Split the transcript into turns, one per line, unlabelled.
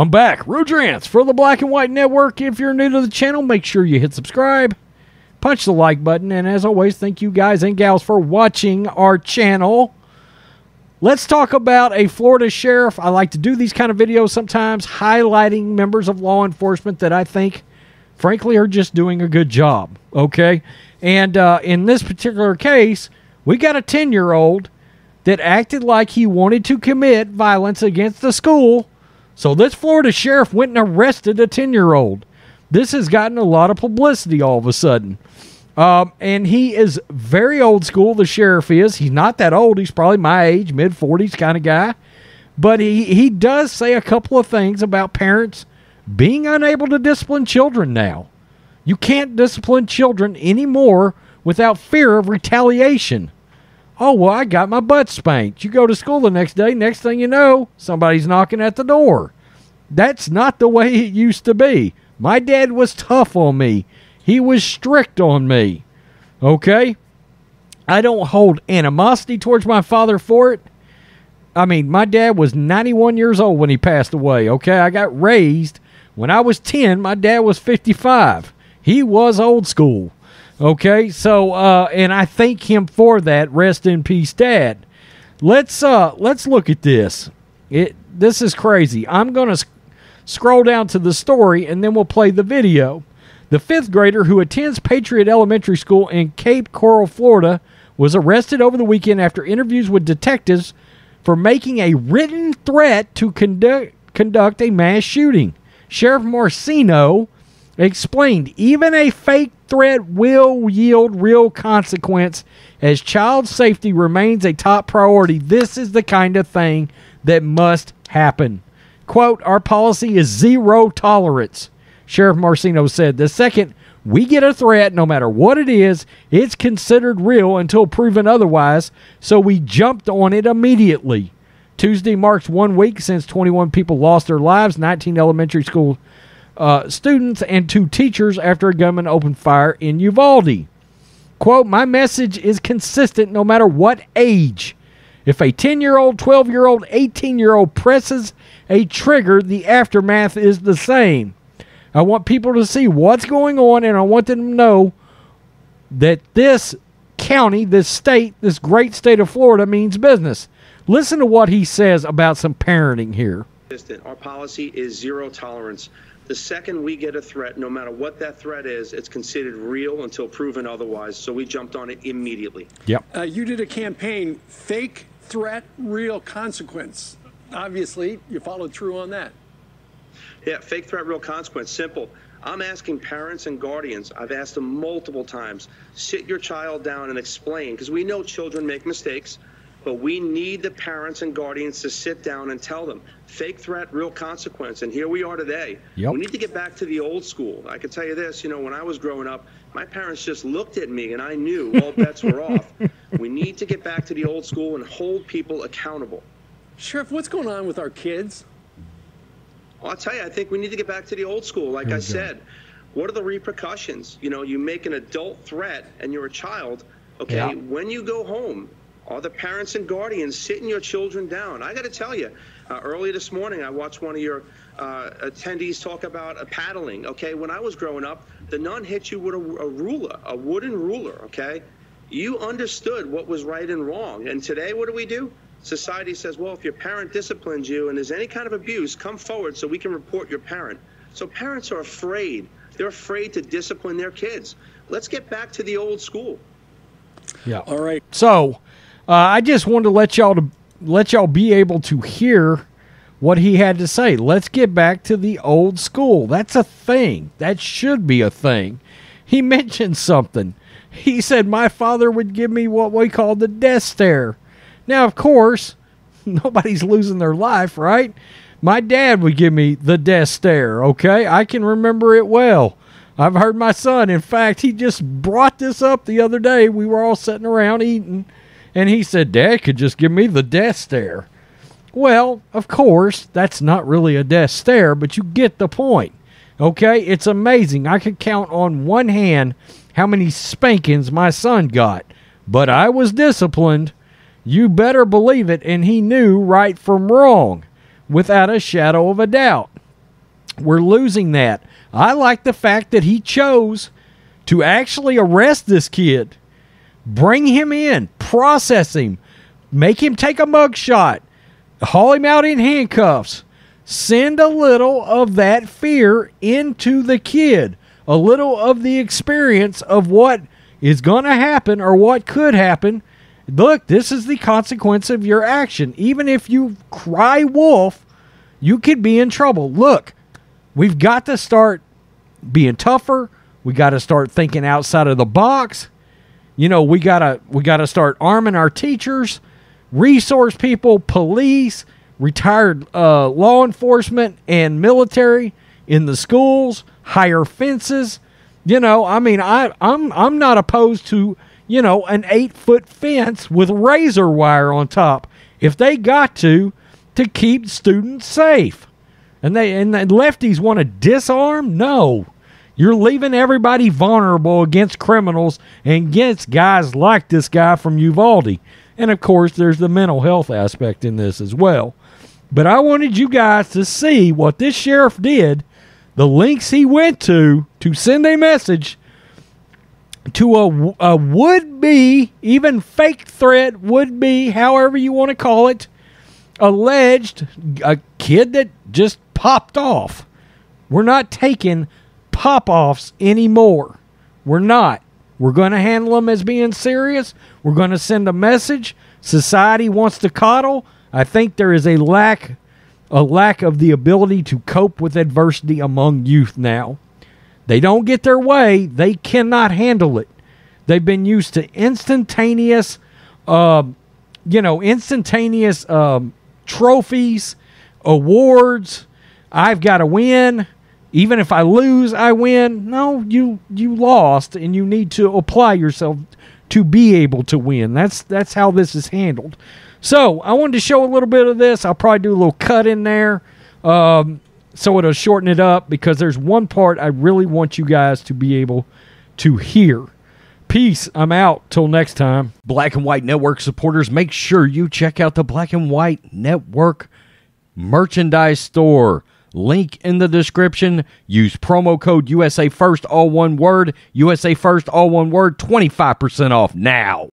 I'm back. Rudrance for the Black and White Network. If you're new to the channel, make sure you hit subscribe, punch the like button, and as always, thank you guys and gals for watching our channel. Let's talk about a Florida sheriff. I like to do these kind of videos sometimes, highlighting members of law enforcement that I think, frankly, are just doing a good job. Okay? And uh, in this particular case, we got a 10 year old that acted like he wanted to commit violence against the school. So this Florida sheriff went and arrested a 10 year old. This has gotten a lot of publicity all of a sudden. Um, and he is very old school, the sheriff is. He's not that old. He's probably my age, mid 40s kind of guy. But he, he does say a couple of things about parents being unable to discipline children now. You can't discipline children anymore without fear of retaliation. Oh, well, I got my butt spanked. You go to school the next day, next thing you know, somebody's knocking at the door. That's not the way it used to be. My dad was tough on me. He was strict on me. Okay? I don't hold animosity towards my father for it. I mean, my dad was 91 years old when he passed away. Okay? I got raised when I was 10, my dad was 55. He was old school. Okay? So uh and I thank him for that. Rest in peace, dad. Let's uh let's look at this. It this is crazy. I'm going to sc- scroll down to the story and then we'll play the video. The fifth grader who attends Patriot Elementary School in Cape Coral, Florida, was arrested over the weekend after interviews with detectives for making a written threat to conduct, conduct a mass shooting. Sheriff Marceno explained even a fake threat will yield real consequence as child safety remains a top priority. This is the kind of thing that must happen. Quote, our policy is zero tolerance. Sheriff Marceno said, The second we get a threat, no matter what it is, it's considered real until proven otherwise, so we jumped on it immediately. Tuesday marks one week since 21 people lost their lives, 19 elementary school uh, students, and two teachers after a gunman opened fire in Uvalde. Quote, My message is consistent no matter what age. If a 10 year old, 12 year old, 18 year old presses a trigger, the aftermath is the same. I want people to see what's going on, and I want them to know that this county, this state, this great state of Florida means business. Listen to what he says about some parenting here.
Our policy is zero tolerance. The second we get a threat, no matter what that threat is, it's considered real until proven otherwise. So we jumped on it immediately.
Yep.
Uh, you did a campaign, fake threat, real consequence. Obviously, you followed through on that.
Yeah, fake threat, real consequence. Simple. I'm asking parents and guardians, I've asked them multiple times, sit your child down and explain, because we know children make mistakes, but we need the parents and guardians to sit down and tell them fake threat, real consequence. And here we are today.
Yep.
We need to get back to the old school. I can tell you this, you know, when I was growing up, my parents just looked at me and I knew all bets were off. We need to get back to the old school and hold people accountable.
Sheriff, what's going on with our kids?
Well, I'll tell you, I think we need to get back to the old school. Like I said, what are the repercussions? You know, you make an adult threat and you're a child. Okay,
Yeah.
when you go home, are the parents and guardians sitting your children down? I got to tell you, uh, early this morning, I watched one of your uh, attendees talk about a paddling. Okay, when I was growing up, the nun hit you with a, a ruler, a wooden ruler. Okay, you understood what was right and wrong. And today, what do we do? Society says, well, if your parent disciplines you and there's any kind of abuse, come forward so we can report your parent. So parents are afraid. They're afraid to discipline their kids. Let's get back to the old school.
Yeah.
All right.
So, uh, I just wanted to let y'all to let y'all be able to hear what he had to say. Let's get back to the old school. That's a thing. That should be a thing. He mentioned something. He said my father would give me what we call the death stare. Now, of course, nobody's losing their life, right? My dad would give me the death stare, okay? I can remember it well. I've heard my son, in fact, he just brought this up the other day. We were all sitting around eating, and he said, Dad could just give me the death stare. Well, of course, that's not really a death stare, but you get the point. Okay? It's amazing. I could count on one hand how many spankings my son got, but I was disciplined. You better believe it, and he knew right from wrong without a shadow of a doubt. We're losing that. I like the fact that he chose to actually arrest this kid, bring him in, process him, make him take a mugshot, haul him out in handcuffs, send a little of that fear into the kid, a little of the experience of what is going to happen or what could happen. Look, this is the consequence of your action. Even if you cry wolf, you could be in trouble. Look, we've got to start being tougher. We got to start thinking outside of the box. You know, we got to we got to start arming our teachers, resource people, police, retired uh, law enforcement and military in the schools, higher fences. You know, I mean, I I'm I'm not opposed to you know an eight foot fence with razor wire on top if they got to to keep students safe. And they and the lefties want to disarm? No. You're leaving everybody vulnerable against criminals and against guys like this guy from Uvalde. And of course, there's the mental health aspect in this as well. But I wanted you guys to see what this sheriff did, the links he went to to send a message to a, a would be, even fake threat, would be, however you want to call it, alleged a kid that just popped off. We're not taking pop offs anymore. We're not. We're going to handle them as being serious. We're going to send a message. Society wants to coddle. I think there is a lack a lack of the ability to cope with adversity among youth now. They don't get their way, they cannot handle it. They've been used to instantaneous uh, you know, instantaneous um, trophies, awards. I've got to win. Even if I lose, I win. No, you you lost and you need to apply yourself to be able to win. That's that's how this is handled. So I wanted to show a little bit of this. I'll probably do a little cut in there. Um, so it'll shorten it up because there's one part I really want you guys to be able to hear. Peace. I'm out. Till next time. Black and White Network supporters, make sure you check out the Black and White Network merchandise store. Link in the description. Use promo code USA First, all one word. USA First, all one word. 25% off now.